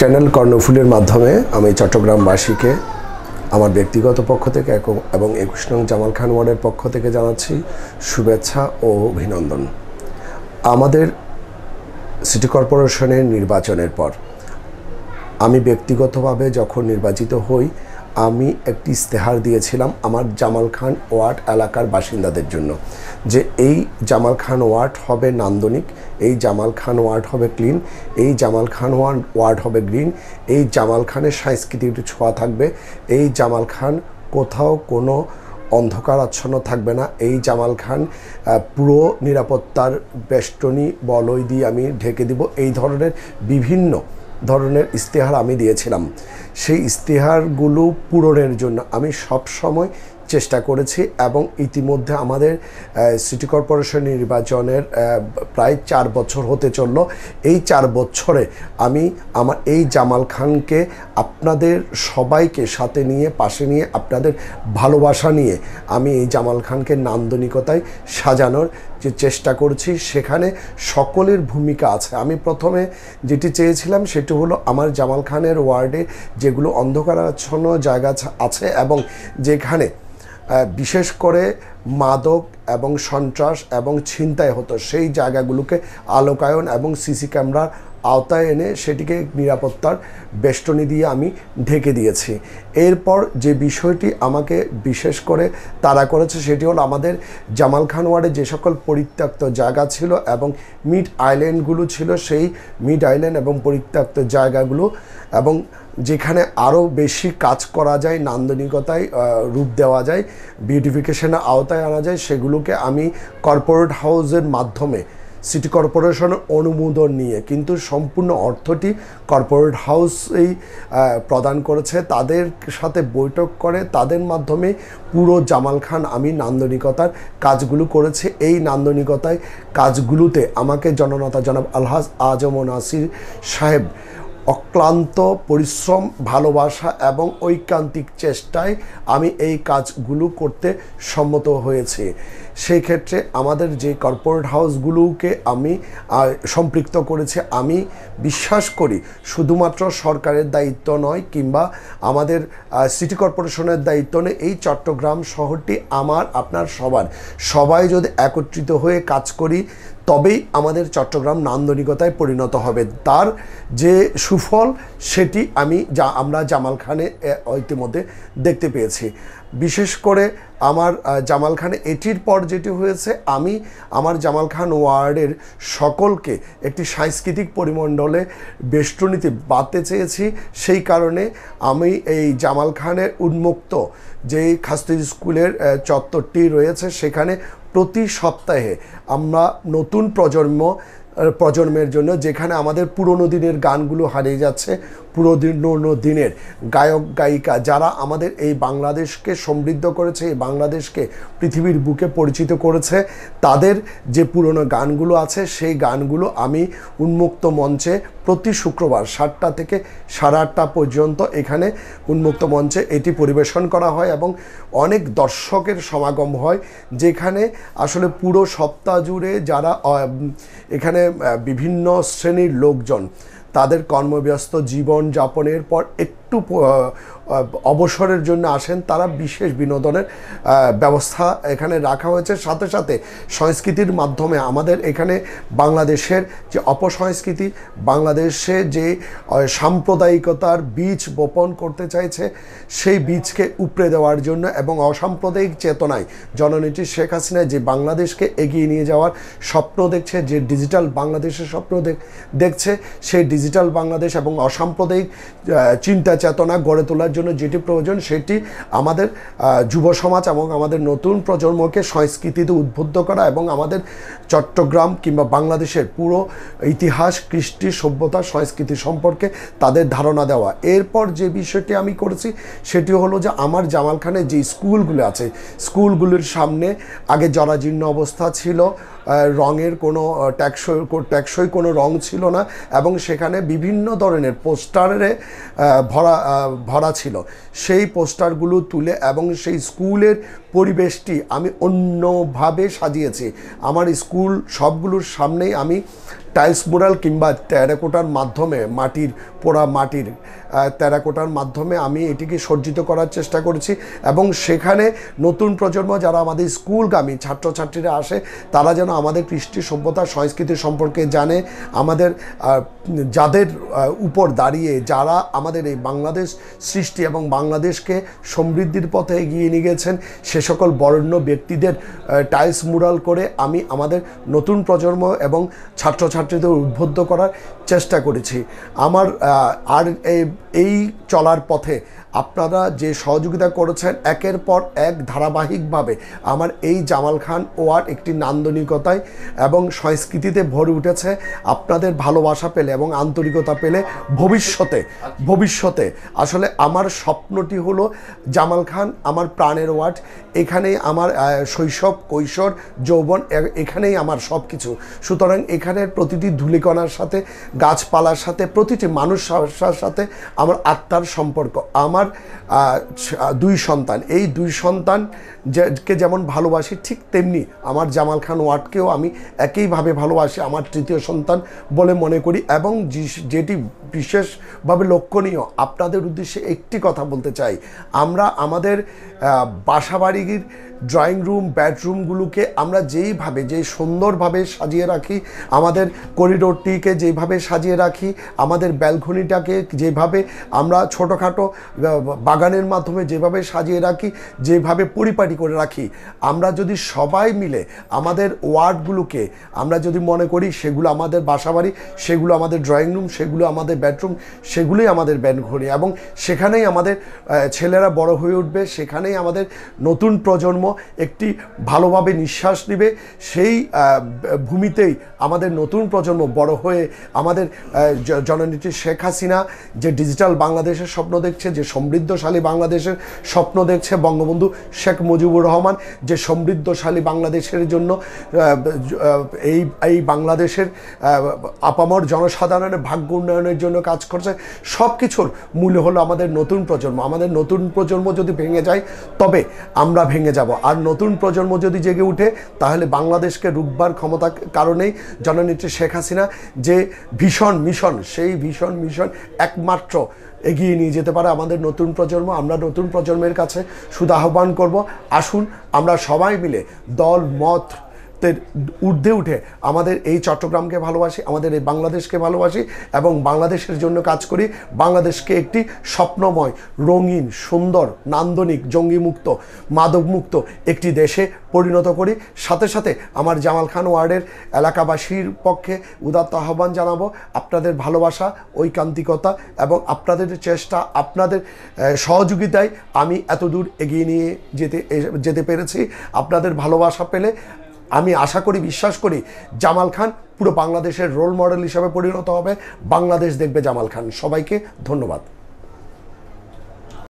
Channel কর্ণফুলের মাধ্যমে আমি চট্টগ্রামবাসীকে আমার ব্যক্তিগত পক্ষ থেকে এবং একুশ নং জামাল খান ওয়ার্ডের পক্ষ থেকে জানাচ্ছি শুভেচ্ছা ও অভিনন্দন। আমাদের সিটি কর্পোরেশনের নির্বাচনের পর আমি ব্যক্তিগতভাবে যখন নির্বাচিত হই আমি একটি ইস্তেহার দিয়েছিলাম আমার জামাল খান ওয়ার্ড এলাকার বাসিন্দাদের জন্য, যে এই জামাল খান ওয়ার্ড হবে নান্দনিক, এই জামাল খান ওয়ার্ড হবে ক্লিন, এই জামাল খান ওয়ার্ড ওয়ার্ড হবে গ্রিন, এই জামাল খানের সাংস্কৃতিক ছোঁয়া থাকবে, এই জামাল খান কোথাও কোনো অন্ধকার আচ্ছন্ন থাকবে না, এই জামাল খান পুরো নিরাপত্তার বেষ্টনী বলয় দিয়ে আমি ঢেকে দিব, এই ধরনের বিভিন্ন ধরনের ইস্তেহার আমি দিয়েছিলাম। সেই ইস্তেহারগুলো পূরণের জন্য আমি সব সময় চেষ্টা করেছি এবং ইতিমধ্যে আমাদের সিটি কর্পোরেশন নির্বাচনের প্রায় চার বছর হতে চলল। এই চার বছরে আমি আমার, এই জামাল খানকে আপনাদের সবাইকে সাথে নিয়ে, পাশে নিয়ে, আপনাদের ভালোবাসা নিয়ে আমি এই জামাল খানকে নান্দনিকতায় সাজানোর যে চেষ্টা করছি, সেখানে সকলের ভূমিকা আছে। আমি প্রথমে যেটি চেয়েছিলাম, সেটি হলো আমার জামাল খানের ওয়ার্ডে যেগুলো অন্ধকারাচ্ছন্ন জায়গা আছে এবং যেখানে বিশেষ করে মাদক এবং সন্ত্রাস এবং ছিনতাই হতো। সেই জায়গাগুলোকে আলোকায়ন এবং সিসি ক্যামেরার আওতায় এনে সেটিকে নিরাপত্তার বেষ্টনী দিয়ে আমি ঢেকে দিয়েছি। এরপর যে বিষয়টি আমাকে বিশেষ করে তারা করেছে সেটি হলো আমাদের জামাল খান ওয়ার্ডে যে সকল পরিত্যক্ত জায়গা ছিল এবং মিড আইল্যান্ডগুলো ছিল, সেই মিড আইল্যান্ড এবং পরিত্যক্ত জায়গাগুলো এবং যেখানে আরও বেশি কাজ করা যায়, নান্দনিকতায় রূপ দেওয়া যায় বিউটিফিকেশনের আওতায় আনা যায়, সেগুলোকে আমি কর্পোরেট হাউসের মাধ্যমে সিটি কর্পোরেশনের অনুমোদন নিয়ে, কিন্তু সম্পূর্ণ অর্থটি কর্পোরেট হাউসেই প্রদান করেছে। তাদের সাথে বৈঠক করে, তাদের মাধ্যমে পুরো জামাল খান আমি নান্দনিকতার কাজগুলো করেছি। এই নান্দনিকতায় কাজগুলোতে আমাকে জননেতা জনাব আলহাজ আজম নাসির সাহেব অক্লান্ত পরিশ্রম, ভালোবাসা এবং ঐকান্তিক চেষ্টায় আমি এই কাজগুলো করতে সম্মত হয়েছি। সেই ক্ষেত্রে আমাদের যে কর্পোরেট হাউসগুলোকে আমি সম্পৃক্ত করেছি, আমি বিশ্বাস করি, শুধুমাত্র সরকারের দায়িত্ব নয়, কিংবা আমাদের সিটি কর্পোরেশনের দায়িত্ব নয়, এই চট্টগ্রাম শহরটি আমার, আপনার সবার। সবাই যদি একত্রিত হয়ে কাজ করি তবেই আমাদের চট্টগ্রাম নান্দনিকতায় পরিণত হবে। তার যে সুফল সেটি আমি যা আমরা জামাল খানে ইতিমধ্যে দেখতে পেয়েছি। বিশেষ করে আমার আহ, জামাল খানে এটির পর যেটি হয়েছে আমি আমার জামাল খান ওয়ার্ডের সকলকে একটি সাংস্কৃতিক পরিমণ্ডলে বেষ্টনীতে বাঁধতে চেয়েছি। সেই কারণে আমি এই জামাল খানের উন্মুক্ত যেই খাস্তি স্কুলের চত্বরটি রয়েছে সেখানে প্রতি সপ্তাহে আমরা নতুন প্রজন্ম প্রজন্মের জন্য যেখানে আমাদের পুরনো দিনের গানগুলো হারিয়ে যাচ্ছে পুরনো দিনের গায়ক, গায়িকা যারা আমাদের এই বাংলাদেশকে সমৃদ্ধ করেছে, এই বাংলাদেশকে পৃথিবীর বুকে পরিচিত করেছে, তাদের যে পুরনো গানগুলো আছে, সেই গানগুলো আমি উন্মুক্ত মঞ্চে প্রতি শুক্রবার সাতটা থেকে সাড়ে আটটা পর্যন্ত এখানে উন্মুক্ত মঞ্চে এটি পরিবেশন করা হয় এবং অনেক দর্শকের সমাগম হয়, যেখানে আসলে পুরো সপ্তাহ জুড়ে যারা এখানে বিভিন্ন শ্রেণির লোকজন তাদের কর্মব্যস্ত জীবন যাপনের পর একটু আহ, অবসরের জন্য আসেন তারা বিশেষ বিনোদনের ব্যবস্থা এখানে রাখা হয়েছে। সাথে সাথে সংস্কৃতির মাধ্যমে আমাদের এখানে বাংলাদেশের যে অপসংস্কৃতি বাংলাদেশে যে সাম্প্রদায়িকতার বীজ বপন করতে চাইছে সেই বীজকে উপড়ে দেওয়ার জন্য এবং অসাম্প্রদায়িক চেতনায় জননেত্রী শেখ হাসিনা যে বাংলাদেশকে এগিয়ে নিয়ে যাওয়ার স্বপ্ন দেখছে যে ডিজিটাল বাংলাদেশের স্বপ্ন দেখ- দেখছে সেই ডিজিটাল বাংলাদেশ এবং অসাম্প্রদায়িক চিন্তা চেতনা গড়ে তোলার জন্য যেটি প্রয়োজন সেটি আমাদের যুব সমাজ এবং আমাদের নতুন প্রজন্মকে সংস্কৃতিতে উদ্বুদ্ধ করা এবং আমাদের চট্টগ্রাম কিংবা বাংলাদেশের পুরো ইতিহাস, কৃষ্টি, সভ্যতা, সংস্কৃতি সম্পর্কে তাদের ধারণা দেওয়া। এরপর যে বিষয়টি আমি করেছি, সেটি হলো যে আমার জামাল খানের যে স্কুলগুলো আছে, স্কুলগুলির সামনে আগে জরাজীর্ণ অবস্থা ছিল রঙের কোনো ট্যাক্সই ট্যাক্সই কোনো রং ছিল না এবং সেখানে বিভিন্ন ধরনের পোস্টারে ভরা ভরা ছিল। সেই পোস্টারগুলো তুলে এবং সেই স্কুলের পরিবেশটি আমি অন্যভাবে সাজিয়েছি। আমার স্কুল সবগুলোর সামনেই আমি টাইলস মুরাল কিংবা টেরাকোটার মাধ্যমে মাটির পোড়া মাটির টেরাকোটার মাধ্যমে আমি এটিকে সজ্জিত করার চেষ্টা করেছি এবং সেখানে নতুন প্রজন্ম যারা আমাদের স্কুলগামী ছাত্রছাত্রীরা আসে, তারা যেন আমাদের কৃষ্টি সভ্যতা, সংস্কৃতি সম্পর্কে জানে। আমাদের যাদের উপর দাঁড়িয়ে যারা আমাদের এই বাংলাদেশ সৃষ্টি এবং বাংলাদেশকে সমৃদ্ধির পথে এগিয়ে নিয়ে গেছেন, সে সকল বরেণ্য ব্যক্তিদের টাইলস মুরাল করে আমি আমাদের নতুন প্রজন্ম এবং ছাত্রছাত্রীদের উদ্বুদ্ধ করার চেষ্টা করেছি। আমার আর এই চলার পথে আপনারা যে সহযোগিতা করেছেন, একের পর এক ধারাবাহিকভাবে আমার এই জামাল খান ওয়ার্ড একটি নান্দনিকতায় এবং সংস্কৃতিতে ভরে উঠেছে। আপনাদের ভালোবাসা পেলে এবং আন্তরিকতা পেলে ভবিষ্যতে ভবিষ্যতে। আসলে আমার স্বপ্নটি হলো জামাল খান আমার প্রাণের ওয়ার্ড, এখানেই আমার শৈশব, কৈশোর, যৌবন এখানেই আমার সব কিছু সুতরাং এখানের প্রতিটি ধুলিকণার সাথে, গাছপালার সাথে, প্রতিটি মানুষ সাথে আমার আত্মার সম্পর্ক, আমার আহ, দুই সন্তান। এই দুই সন্তান কে যেমন ভালোবাসি ঠিক তেমনি আমার জামাল খান ওয়ার্ডকেও আমি একইভাবে ভালোবাসি আমার তৃতীয় সন্তান বলে মনে করি এবং যেটি বিশেষভাবে লক্ষণীয় আপনাদের উদ্দেশ্যে একটি কথা বলতে চাই। আমরা আমাদের বাসাবাড়ির ড্রয়িং রুম বেডরুমগুলোকে আমরা যেইভাবে, যেই সুন্দরভাবে সাজিয়ে রাখি, আমাদের করিডোরটিকে যেভাবে সাজিয়ে রাখি, আমাদের ব্যালকনিটাকে যেভাবে আমরা ছোটোখাটো বাগানের মাধ্যমে যেভাবে সাজিয়ে রাখি, যেভাবে পরিপাটি করে রাখি, আমরা যদি সবাই মিলে আমাদের ওয়ার্ডগুলোকে আমরা যদি মনে করি সেগুলো আমাদের বাসাবাড়ি, সেগুলো আমাদের ড্রয়িং রুম সেগুলো আমাদের বেডরুম সেগুলোই আমাদের ব্যালকনি এবং সেখানেই আমাদের ছেলেরা বড় হয়ে উঠবে, সেখানেই আমাদের নতুন প্রজন্ম একটি ভালোভাবে নিঃশ্বাস নেবে। সেই ভূমিতেই আমাদের নতুন প্রজন্ম বড় হয়ে আমাদের জননেত্রী শেখ হাসিনা যে ডিজিটাল বাংলাদেশের স্বপ্ন দেখছে, যে সমৃদ্ধশালী বাংলাদেশের স্বপ্ন দেখছে বঙ্গবন্ধু শেখ মুজিবুর রহমান, যে সমৃদ্ধশালী বাংলাদেশের জন্য এই এই বাংলাদেশের আপামর জনসাধারণের ভাগ্য উন্নয়নের জন্য কাজ করছে। সব কিছুর মূল হলো আমাদের নতুন প্রজন্ম। আমাদের নতুন প্রজন্ম যদি ভেঙে যায়, তবে আমরা ভেঙে যাব। আর নতুন প্রজন্ম যদি জেগে উঠে, তাহলে বাংলাদেশকে রুখবার ক্ষমতা কারণেই জননেত্রী শেখ হাসিনা যে ভীষণ মিশন, সেই ভীষণ মিশন একমাত্র এগিয়ে নিয়ে যেতে পারে আমাদের নতুন প্রজন্ম। আমরা নতুন প্রজন্মের কাছে শুধু আহ্বান করব, আসুন আমরা সবাই মিলে দল, মত ঊর্ধ্বে উঠে আমাদের এই চট্টগ্রামকে ভালোবাসি, আমাদের এই বাংলাদেশকে ভালোবাসি এবং বাংলাদেশের জন্য কাজ করি। বাংলাদেশকে একটি স্বপ্নময়, রঙিন, সুন্দর, নান্দনিক, জঙ্গিমুক্ত, মাদকমুক্ত একটি দেশে পরিণত করি। সাথে সাথে আমার জামাল খান ওয়ার্ডের এলাকাবাসীর পক্ষে উদাত্ত আহ্বান জানাব, আপনাদের ভালোবাসা, ঐকান্তিকতা এবং আপনাদের চেষ্টা, আপনাদের সহযোগিতায় আমি এত দূর এগিয়ে নিয়ে যেতে যেতে পেরেছি। আপনাদের ভালোবাসা পেলে আমি আশা করি, বিশ্বাস করি জামাল খান পুরো বাংলাদেশের রোল মডেল হিসাবে পরিণত হবে। বাংলাদেশ দেখবে জামাল খান। সবাইকে ধন্যবাদ।